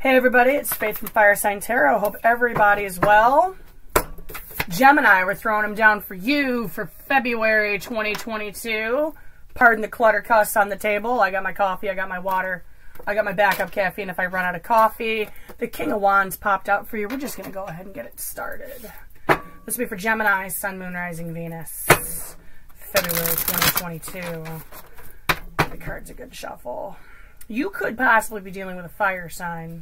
Hey everybody, it's Faith from Fire Sign Tarot. Hope everybody is well. Gemini, we're throwing them down for you for February 2022. Pardon the clutter cuss on the table. I got my coffee, I got my water, I got my backup caffeine if I run out of coffee. The King of Wands popped out for you. We're just going to go ahead and get it started. This will be for Gemini, Sun, Moon, Rising, Venus. February 2022. The card's a good shuffle. You could possibly be dealing with a fire sign.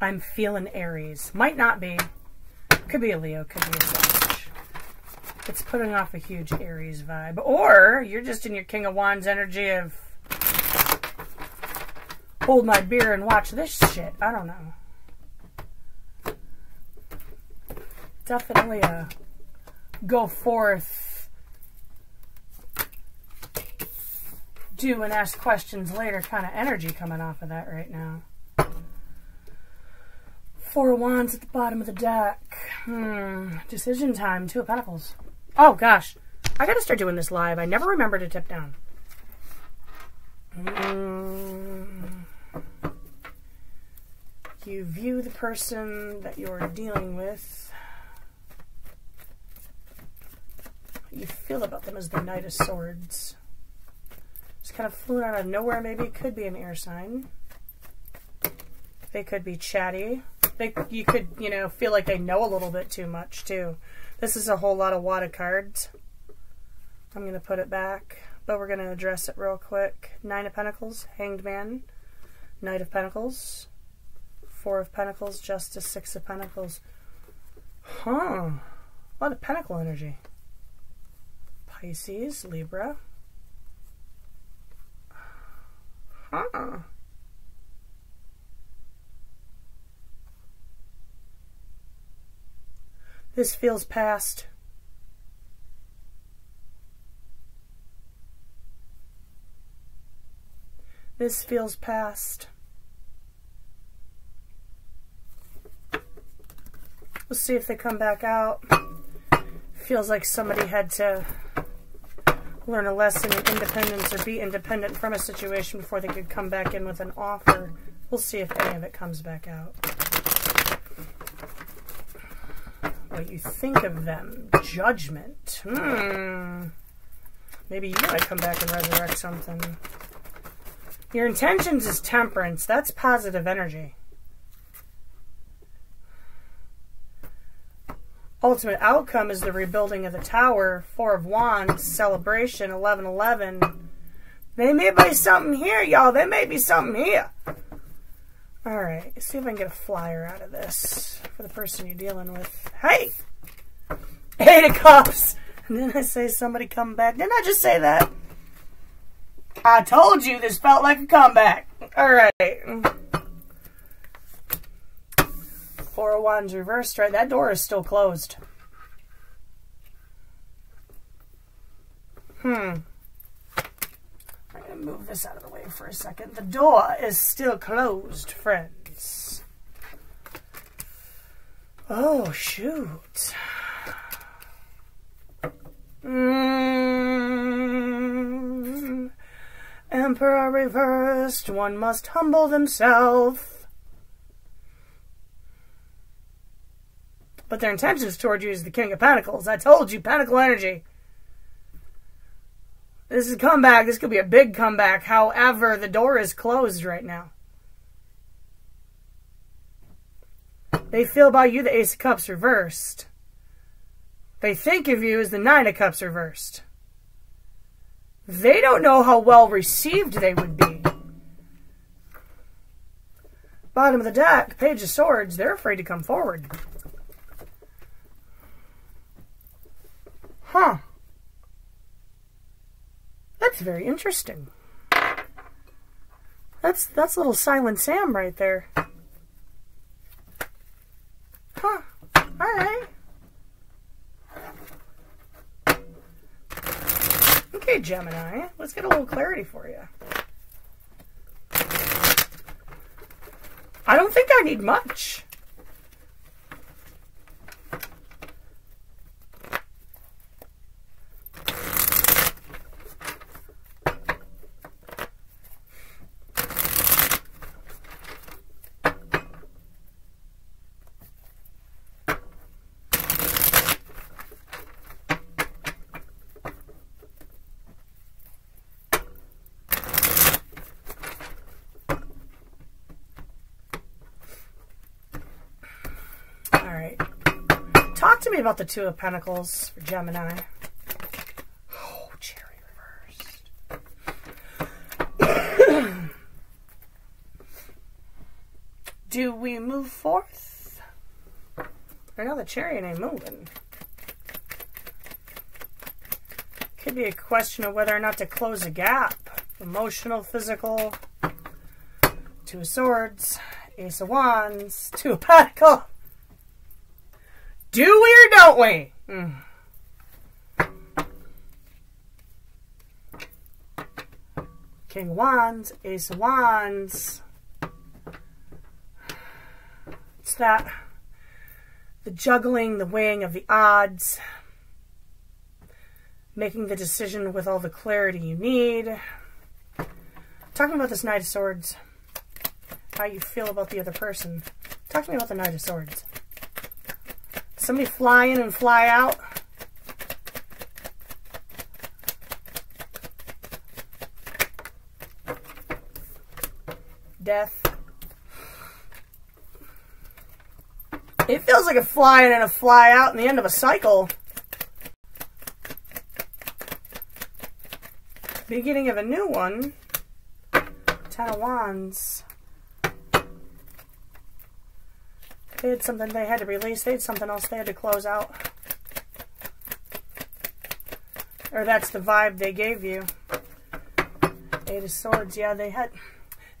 I'm feeling Aries. Might not be. Could be a Leo, could be a Sag. It's putting off a huge Aries vibe. Or you're just in your King of Wands energy of hold my beer and watch this shit. I don't know. Definitely a go forth, do and ask questions later kind of energy coming off of that right now. Four Wands at the bottom of the deck. Hmm. Decision time. Two of Pentacles. Oh, gosh. I gotta start doing this live. I never remember to tip down. Mm. You view the person that you're dealing with you feel about them as the Knight of Swords. Just kind of flew out of nowhere, maybe. It could be an air sign. They could be chatty. They, you could, you know, feel like they know a little bit too much, too. This is a whole lot of wad cards. I'm going to put it back, but we're going to address it real quick. Nine of Pentacles, Hanged Man, Knight of Pentacles, Four of Pentacles, Justice, Six of Pentacles. Huh. A lot of Pentacle energy. Pisces, Libra. Huh. This feels past. This feels past. We'll see if they come back out. Feels like somebody had to learn a lesson in independence or be independent from a situation before they could come back in with an offer. We'll see if any of it comes back out. What you think of them. Judgment. Hmm. Maybe you might come back and resurrect something. Your intentions is temperance. That's positive energy. Ultimate outcome is the rebuilding of the tower. Four of Wands, celebration, 1111. They may be something here, y'all. There may be something here. All right, see if I can get a flyer out of this for the person you're dealing with. Hey! Eight of Cups! And then I say somebody come back. Didn't I just say that? I told you this felt like a comeback. All right. Four of Wands reversed, right? That door is still closed. Hmm. I'm going to move this out of the way for a second. The door is still closed, friends. Oh, shoot. Mm. Emperor reversed, one must humble themselves. But their intentions toward you is the King of Pentacles. I told you, Pentacle energy. This is a comeback. This could be a big comeback. However, the door is closed right now. They feel about you the Ace of Cups reversed. They think of you as the Nine of Cups reversed. They don't know how well received they would be. Bottom of the deck, Page of Swords, they're afraid to come forward. Huh. That's very interesting. That's that's little Silent Sam right there. Huh. Alright. Okay, Gemini. Let's get a little clarity for you. I don't think I need much. To me about the Two of Pentacles for Gemini. Oh, chariot reversed. Do we move forth? I know the chariot ain't moving. Could be a question of whether or not to close a gap. Emotional, physical. Two of Swords, Ace of Wands, Two of Pentacles. Do we or don't we? Mm. King Wands, Ace of Wands. It's that the juggling, the weighing of the odds, making the decision with all the clarity you need. Talking about this Knight of Swords, how you feel about the other person. Talk to me about the Knight of Swords. Somebody fly in and fly out. Death. It feels like a fly in and a fly out in the end of a cycle. Beginning of a new one. Ten of Wands. They had something they had to release. They had something else they had to close out. Or that's the vibe they gave you. Eight of Swords. Yeah, they had...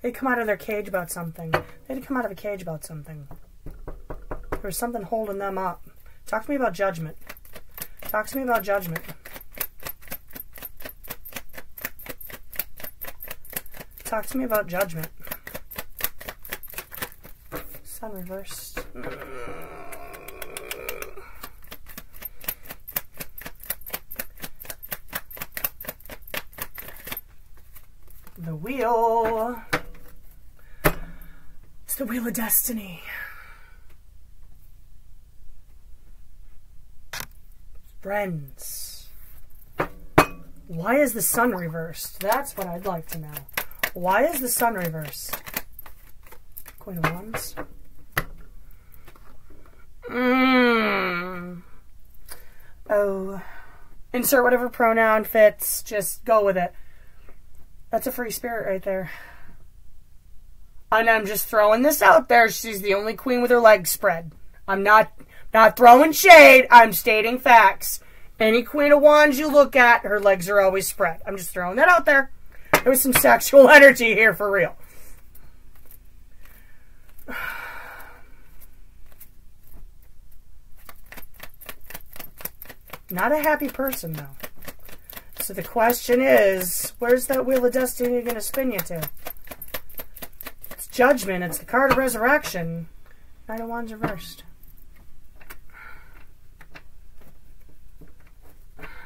They come out of their cage about something. They had to come out of a cage about something. There was something holding them up. Talk to me about judgment. Talk to me about judgment. Talk to me about judgment. Sun reversed. The wheel. It's the wheel of destiny. Friends. Why is the sun reversed? That's what I'd like to know. Why is the sun reversed? Queen of Wands. Mm. Oh. Insert whatever pronoun fits. Just go with it. That's a free spirit right there. And I'm just throwing this out there. She's the only queen with her legs spread. I'm not not throwing shade. I'm stating facts. Any queen of wands you look at, her legs are always spread. I'm just throwing that out there. There was some sexual energy here for real. Not a happy person, though. So the question is, where's that Wheel of Destiny going to spin you to? It's Judgment. It's the card of Resurrection. Knight of Wands reversed.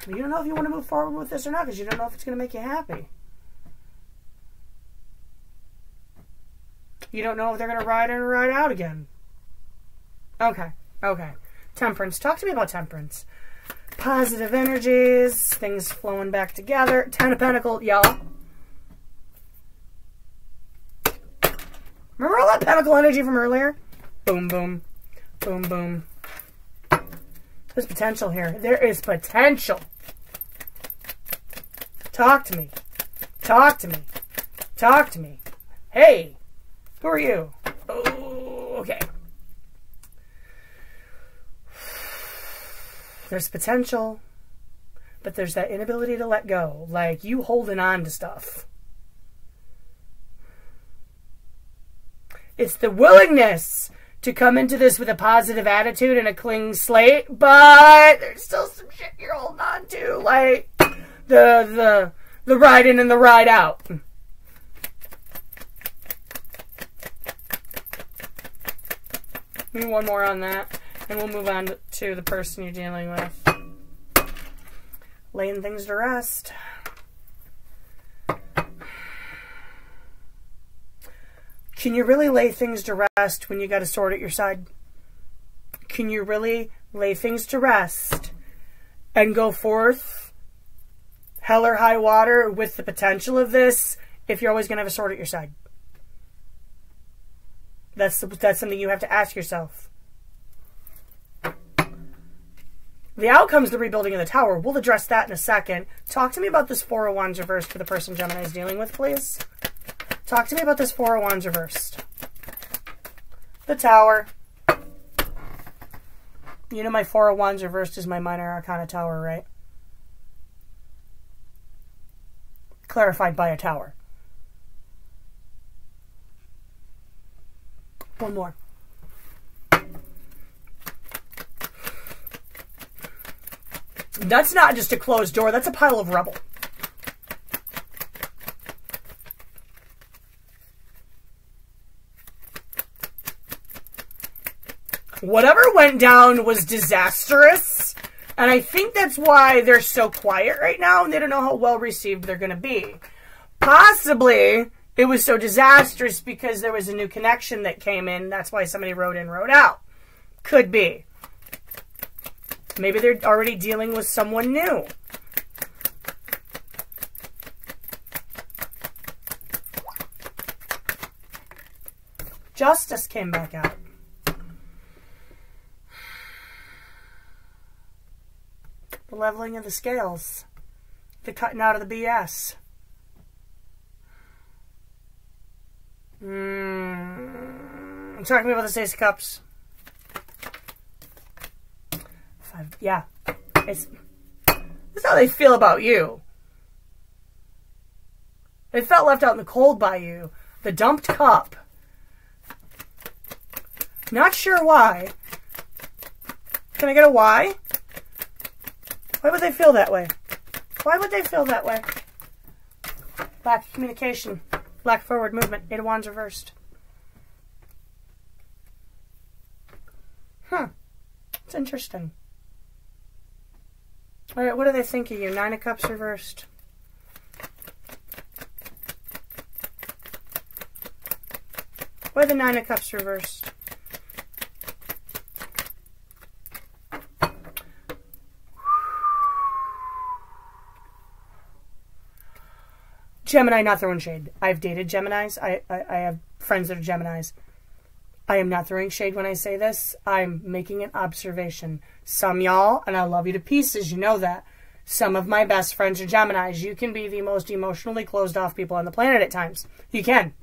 You don't know if you want to move forward with this or not because you don't know if it's going to make you happy. You don't know if they're going to ride in or ride out again. Okay, okay. Temperance. Talk to me about temperance positive energies, things flowing back together. Ten of Pentacles, y'all. Remember all that Pentacle energy from earlier? Boom, boom. Boom, boom. There's potential here. There is potential. Talk to me. Talk to me. Talk to me. Hey, who are you? Oh, okay. There's potential, but there's that inability to let go. Like you holding on to stuff. It's the willingness to come into this with a positive attitude and a clean slate, but there's still some shit you're holding on to, like the the the ride in and the ride out. Maybe one more on that. And we'll move on to the person you're dealing with. Laying things to rest. Can you really lay things to rest when you got a sword at your side? Can you really lay things to rest and go forth hell or high water with the potential of this if you're always going to have a sword at your side? That's, that's something you have to ask yourself. The outcome's the rebuilding of the tower. We'll address that in a second. Talk to me about this Four oh of Wands reversed for the person Gemini is dealing with, please. Talk to me about this Four oh of Wands reversed. The tower. You know my Four oh of Wands reversed is my Minor Arcana tower, right? Clarified by a tower. One more. That's not just a closed door, that's a pile of rubble. Whatever went down was disastrous. And I think that's why they're so quiet right now and they don't know how well received they're going to be. Possibly it was so disastrous because there was a new connection that came in. That's why somebody wrote in, wrote out. Could be. Maybe they're already dealing with someone new. Justice came back out. The leveling of the scales. The cutting out of the BS. Mm, I'm talking about the Ace of Cups. Five, yeah. It's, that's how they feel about you. They felt left out in the cold by you. The dumped cup. Not sure why. Can I get a why? Why would they feel that way? Why would they feel that way? Lack of communication. Black forward movement. Eight of Wands reversed. Huh. It's interesting. Alright, what do they think of you? Nine of Cups reversed. Why the Nine of Cups reversed? Gemini, not throwing shade. I've dated Geminis. I, I, I have friends that are Geminis. I am not throwing shade when I say this. I'm making an observation. Some y'all, and I love you to pieces, you know that. Some of my best friends are Geminis. You can be the most emotionally closed off people on the planet at times. You can.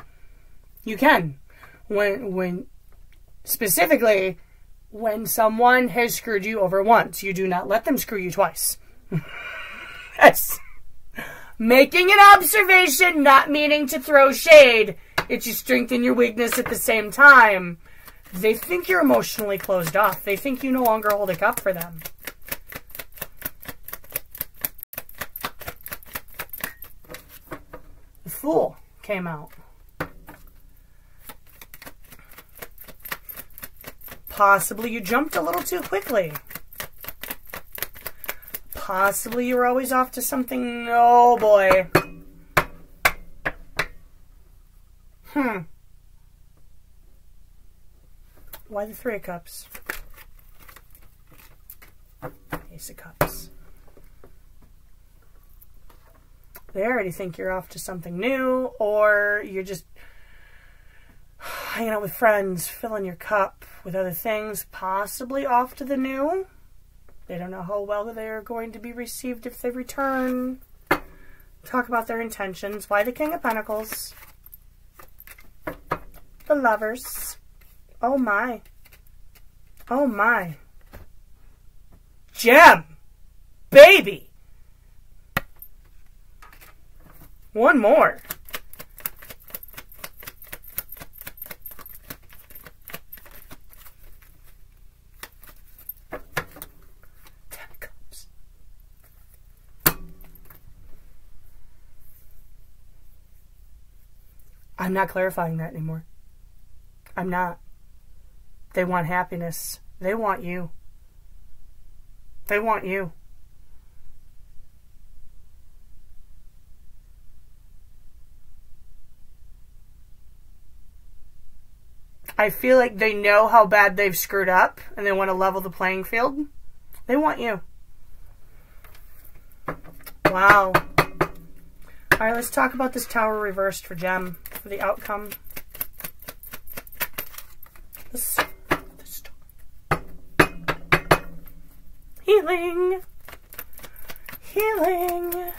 You can. When when specifically when someone has screwed you over once, you do not let them screw you twice. yes making an observation, not meaning to throw shade. It's you strengthen your weakness at the same time. They think you're emotionally closed off. They think you no longer hold a cup for them. The Fool came out. Possibly you jumped a little too quickly possibly you were always off to something. Oh boy. Hmm. Why the Three of Cups? Ace of Cups. They already think you're off to something new, or you're just hanging out with friends, filling your cup with other things, possibly off to the new. They don't know how well they are going to be received if they return. Talk about their intentions. Why the King of Pentacles? The Lovers. Oh my. Oh my. Gem! Baby! One more. I'm not clarifying that anymore. I'm not. They want happiness. They want you. They want you. I feel like they know how bad they've screwed up and they want to level the playing field. They want you. Wow. All right, let's talk about this tower reversed for Gem, for the outcome. Healing, healing.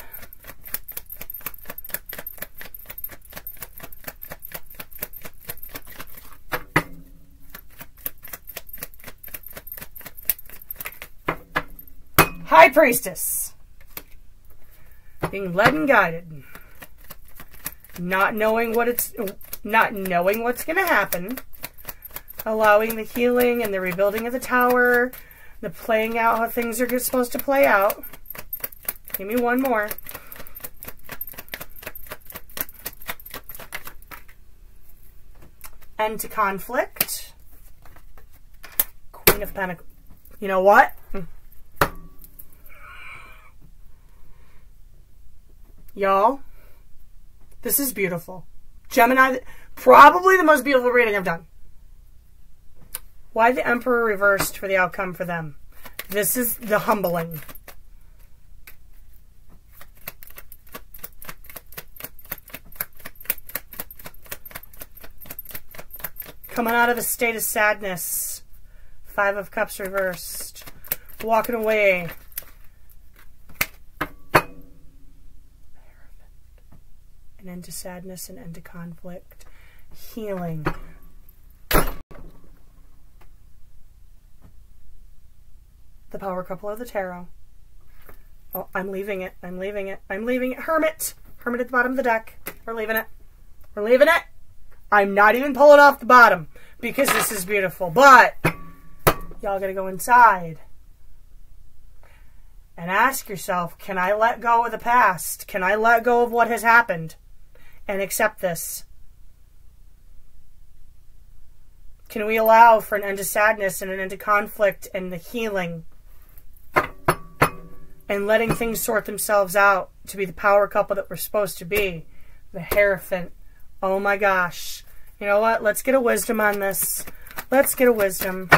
High Priestess. Being led and guided. Not knowing what it's not knowing what's going to happen. Allowing the healing and the rebuilding of the tower, the playing out how things are supposed to play out. Give me one more. End to conflict. Queen of Pentacles. You know what? Y'all, this is beautiful. Gemini, probably the most beautiful reading I've done. Why the Emperor reversed for the outcome for them? This is the humbling. Coming out of a state of sadness. Five of Cups reversed. Walking away. An end to sadness, an end to conflict. Healing. The power couple of the tarot. Oh, I'm leaving it. I'm leaving it. I'm leaving it. Hermit. Hermit at the bottom of the deck. We're leaving it. We're leaving it. I'm not even pulling off the bottom because this is beautiful. But y'all gotta go inside and ask yourself, can I let go of the past? Can I let go of what has happened and accept this? Can we allow for an end to sadness and an end to conflict and the healing and letting things sort themselves out to be the power couple that we're supposed to be? The Hierophant. Oh my gosh. You know what? Let's get a wisdom on this. Let's get a wisdom.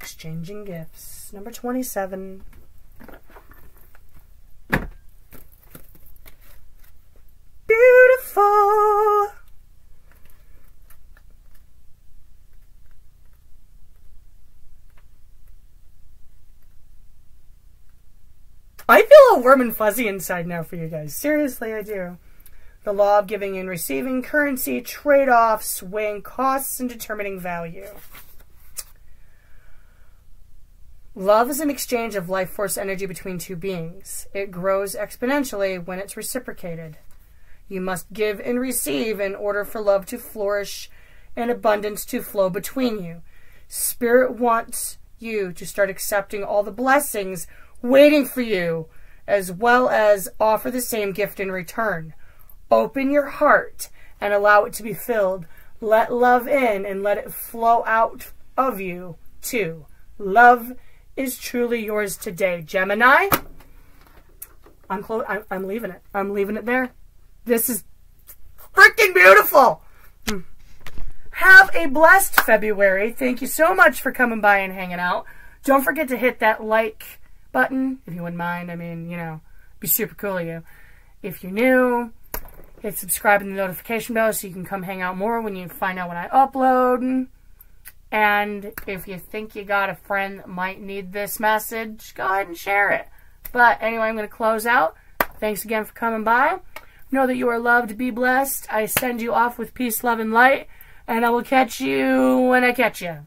Exchanging gifts. Number 27. Beautiful. I feel warm and fuzzy inside now for you guys. Seriously, I do. The law of giving and receiving, currency, trade offs, weighing costs, and determining value. Love is an exchange of life force energy between two beings. It grows exponentially when it's reciprocated. You must give and receive in order for love to flourish and abundance to flow between you. Spirit wants you to start accepting all the blessings waiting for you, as well as offer the same gift in return. Open your heart and allow it to be filled. Let love in and let it flow out of you too. Love is truly yours today, Gemini. I'm I'm, I'm leaving it. I'm leaving it there. This is freaking beautiful. Hmm. Have a blessed February. Thank you so much for coming by and hanging out. Don't forget to hit that like button if you wouldn't mind. I mean, you know, be super cool of you. If you're new, hit subscribe and the notification bell so you can come hang out more when you find out when I upload. And if you think you got a friend that might need this message, go ahead and share it. But anyway, I'm going to close out. Thanks again for coming by. Know that you are loved. Be blessed. I send you off with peace, love, and light. And I will catch you when I catch you.